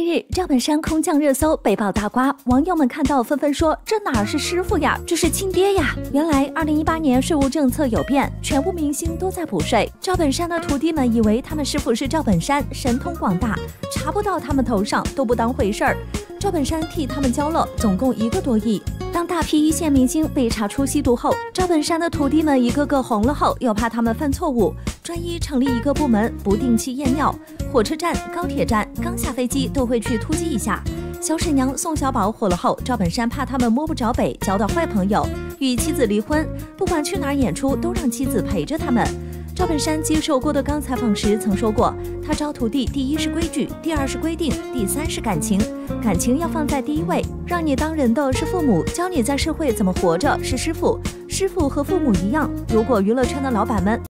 近日，赵本山空降热搜，被曝大瓜，网友们看到纷纷说：“这哪是师傅呀，这是亲爹呀！”原来，二零一八年税务政策有变，全部明星都在补税。赵本山的徒弟们以为他们师傅是赵本山，神通广大，查不到他们头上都不当回事儿。赵本山替他们交了总共一个多亿。当大批一线明星被查出吸毒后，赵本山的徒弟们一个个红了后，又怕他们犯错误，专一成立一个部门，不定期验尿。火车站、高铁站刚下飞机都会去突击一下。小沈阳、宋小宝火了后，赵本山怕他们摸不着北，交到坏朋友，与妻子离婚，不管去哪儿演出都让妻子陪着他们。赵本山接受郭德纲采访时曾说过，他招徒弟，第一是规矩，第二是规定，第三是感情，感情要放在第一位。让你当人的是父母，教你在社会怎么活着是师傅，师傅和父母一样。如果娱乐圈的老板们。